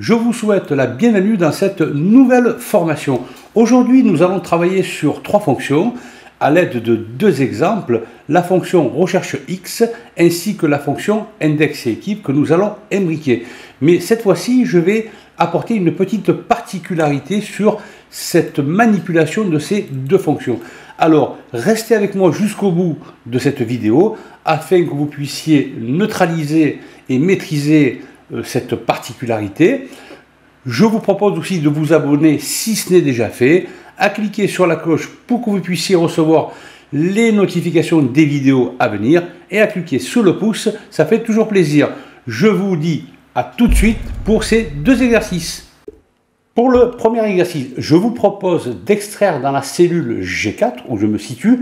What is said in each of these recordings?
Je vous souhaite la bienvenue dans cette nouvelle formation. Aujourd'hui, nous allons travailler sur trois fonctions à l'aide de deux exemples, la fonction recherche X ainsi que la fonction index et équipe que nous allons imbriquer. Mais cette fois-ci, je vais apporter une petite particularité sur cette manipulation de ces deux fonctions. Alors, restez avec moi jusqu'au bout de cette vidéo afin que vous puissiez neutraliser et maîtriser cette particularité. Je vous propose aussi de vous abonner si ce n'est déjà fait, à cliquer sur la cloche pour que vous puissiez recevoir les notifications des vidéos à venir et à cliquer sur le pouce, ça fait toujours plaisir. Je vous dis à tout de suite pour ces deux exercices. Pour le premier exercice, je vous propose d'extraire dans la cellule G4, où je me situe,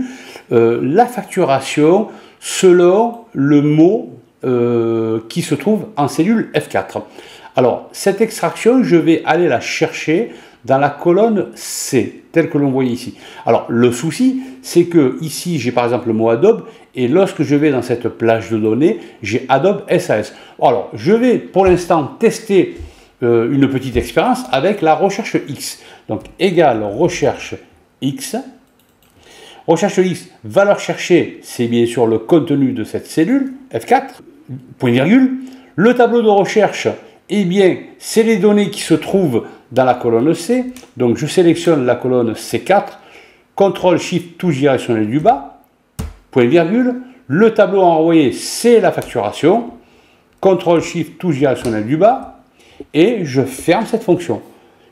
euh, la facturation selon le mot euh, qui se trouve en cellule F4. Alors, cette extraction, je vais aller la chercher dans la colonne C, telle que l'on voit ici. Alors, le souci, c'est que ici, j'ai par exemple le mot Adobe, et lorsque je vais dans cette plage de données, j'ai Adobe SAS. Alors, je vais pour l'instant tester euh, une petite expérience avec la recherche X. Donc, égale recherche X. Recherche X, valeur cherchée, c'est bien sûr le contenu de cette cellule, F4, point virgule. Le tableau de recherche, eh bien, c'est les données qui se trouvent dans la colonne C. Donc, je sélectionne la colonne C4, CTRL SHIFT touche directionnelle du bas, point virgule. Le tableau envoyé, c'est la facturation. CTRL SHIFT touche directionnelle du bas. Et je ferme cette fonction.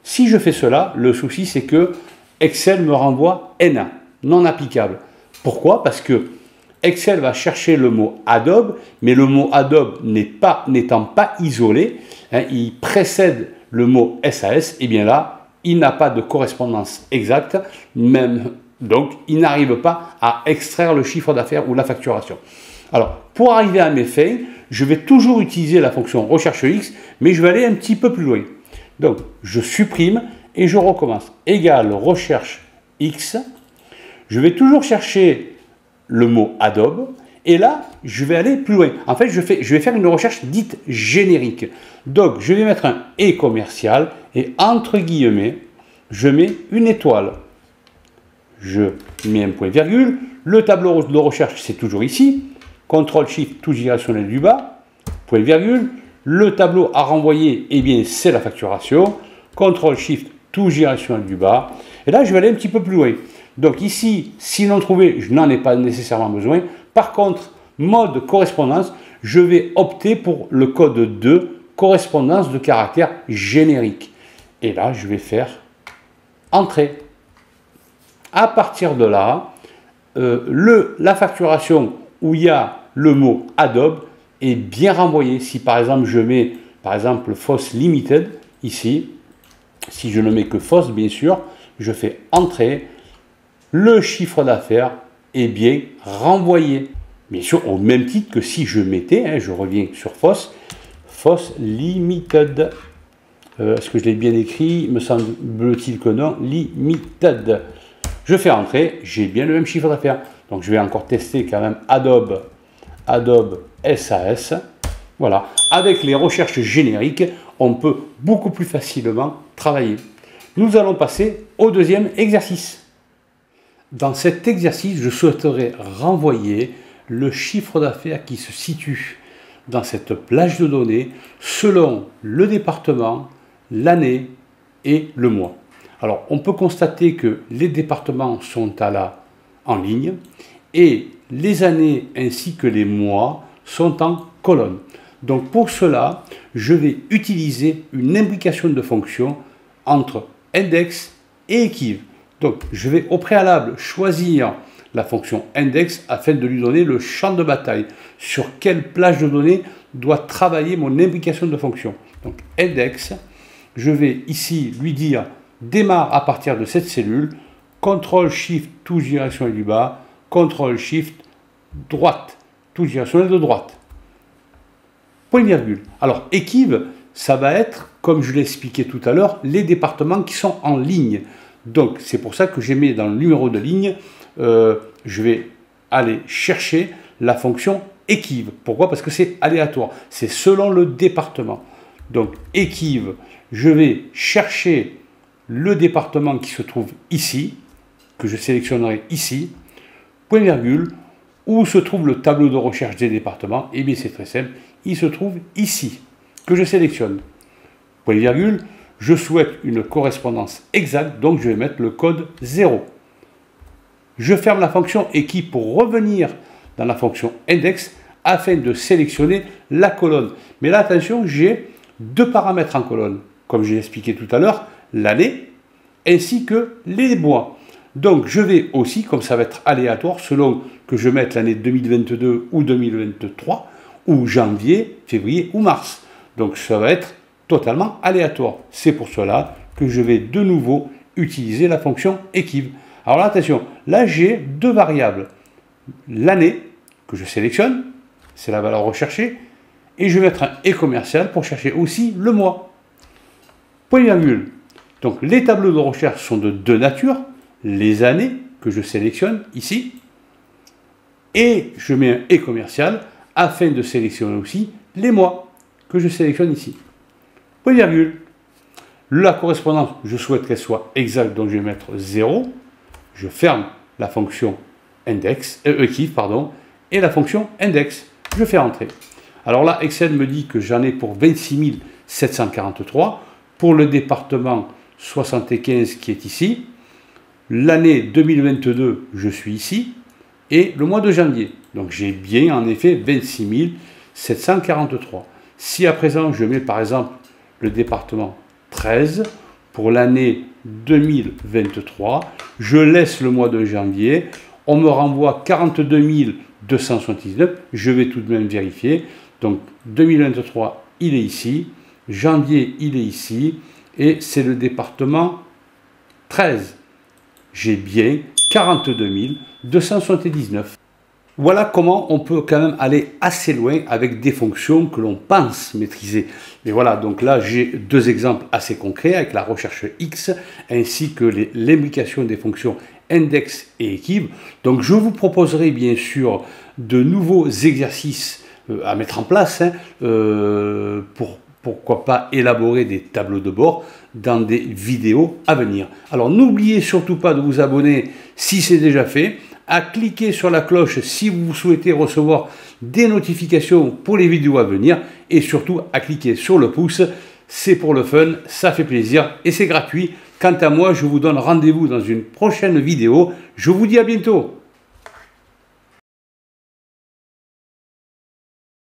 Si je fais cela, le souci, c'est que Excel me renvoie N1, non applicable. Pourquoi? Parce que Excel va chercher le mot Adobe, mais le mot Adobe n'étant pas, isolé, hein, il précède le mot SAS, et bien là, il n'a pas de correspondance exacte, même, donc il n'arrive pas à extraire le chiffre d'affaires ou la facturation. Alors, pour arriver à mes fins, je vais toujours utiliser la fonction recherche X, mais je vais aller un petit peu plus loin. Donc, je supprime et je recommence. Égal recherche X. Je vais toujours chercher le mot Adobe. Et là, je vais aller plus loin. En fait, je, vais faire une recherche dite générique. Donc, je vais mettre un et commercial et entre guillemets, je mets une étoile. Je mets un point virgule. Le tableau de recherche, c'est toujours ici. CTRL SHIFT, touche directionnelle du bas. Point virgule. Le tableau à renvoyer, eh bien, c'est la facturation. CTRL SHIFT, touche directionnelle du bas. Et là, je vais aller un petit peu plus loin. Donc ici, si non trouvé, je n'en ai pas nécessairement besoin. Par contre, mode correspondance, je vais opter pour le code 2, correspondance de caractère générique. Et là, je vais faire entrée. À partir de là, euh, le, la facturation où il y a le mot Adobe est bien renvoyée. Si par exemple je mets par exemple FOSS Limited ici, si je ne mets que FOSS bien sûr, je fais entrée, le chiffre d'affaires est bien renvoyé. Bien sûr, au même titre que si je mettais, hein, je reviens sur FOSS, FOSS Limited. Euh, est-ce que je l'ai bien écrit? Me semble-t-il que non. Limited. Je fais entrer, j'ai bien le même chiffre d'affaires. Donc je vais encore tester quand même Adobe, Adobe SAS. Voilà. Avec les recherches génériques, on peut beaucoup plus facilement travailler. Nous allons passer au deuxième exercice. Dans cet exercice, je souhaiterais renvoyer le chiffre d'affaires qui se situe dans cette plage de données selon le département, l'année et le mois. Alors, on peut constater que les départements sont à la en ligne et les années ainsi que les mois sont en colonne. Donc pour cela, je vais utiliser une imbrication de fonctions entre index et équive. Donc, je vais au préalable choisir la fonction index afin de lui donner le champ de bataille. Sur quelle plage de données doit travailler mon imbrication de fonction? Donc, index, je vais ici lui dire démarre à partir de cette cellule, CTRL SHIFT touche directionnelle du bas, CTRL SHIFT droite, touche directionnelle de droite. Point virgule. Alors, équive, ça va être, comme je l'ai expliqué tout à l'heure, les départements qui sont en ligne. Donc c'est pour ça que j'ai mis dans le numéro de ligne, euh, je vais aller chercher la fonction équive. Pourquoi? Parce que c'est aléatoire, c'est selon le département. Donc équive, je vais chercher le département qui se trouve ici, que je sélectionnerai ici, point virgule, où se trouve le tableau de recherche des départements? Eh bien c'est très simple, il se trouve ici, que je sélectionne. Point virgule, je souhaite une correspondance exacte, donc je vais mettre le code 0. Je ferme la fonction équipe pour revenir dans la fonction index afin de sélectionner la colonne. Mais là, attention, j'ai deux paramètres en colonne, comme j'ai expliqué tout à l'heure, l'année ainsi que les mois. Donc je vais aussi, comme ça va être aléatoire, selon que je mette l'année 2022 ou 2023, ou janvier, février ou mars. Donc ça va être totalement aléatoire. C'est pour cela que je vais de nouveau utiliser la fonction équive. Alors attention, là j'ai deux variables. L'année que je sélectionne, c'est la valeur recherchée, et je vais mettre un et commercial pour chercher aussi le mois. Point virgule. Donc les tableaux de recherche sont de deux natures, les années que je sélectionne ici, et je mets un et commercial afin de sélectionner aussi les mois que je sélectionne ici. Virgule. La correspondance, je souhaite qu'elle soit exacte, donc je vais mettre 0. Je ferme la fonction index, euh, pardon, et la fonction index. Je fais entrer. Alors là, Excel me dit que j'en ai pour 26 743. Pour le département 75 qui est ici, l'année 2022, je suis ici, et le mois de janvier. Donc j'ai bien en effet 26 743. Si à présent je mets par exemple le département 13 pour l'année 2023, je laisse le mois de janvier, on me renvoie 42 279, je vais tout de même vérifier. Donc 2023, il est ici, janvier, il est ici, et c'est le département 13. J'ai bien 42 279. Voilà comment on peut quand même aller assez loin avec des fonctions que l'on pense maîtriser. Mais voilà, donc là j'ai deux exemples assez concrets avec la recherche X ainsi que l'implication des fonctions index et équipe. Donc je vous proposerai bien sûr de nouveaux exercices euh, à mettre en place hein, euh, pour pourquoi pas élaborer des tableaux de bord dans des vidéos à venir. Alors n'oubliez surtout pas de vous abonner si c'est déjà fait, à cliquer sur la cloche si vous souhaitez recevoir des notifications pour les vidéos à venir et surtout à cliquer sur le pouce. C'est pour le fun, ça fait plaisir et c'est gratuit. Quant à moi, je vous donne rendez-vous dans une prochaine vidéo. Je vous dis à bientôt.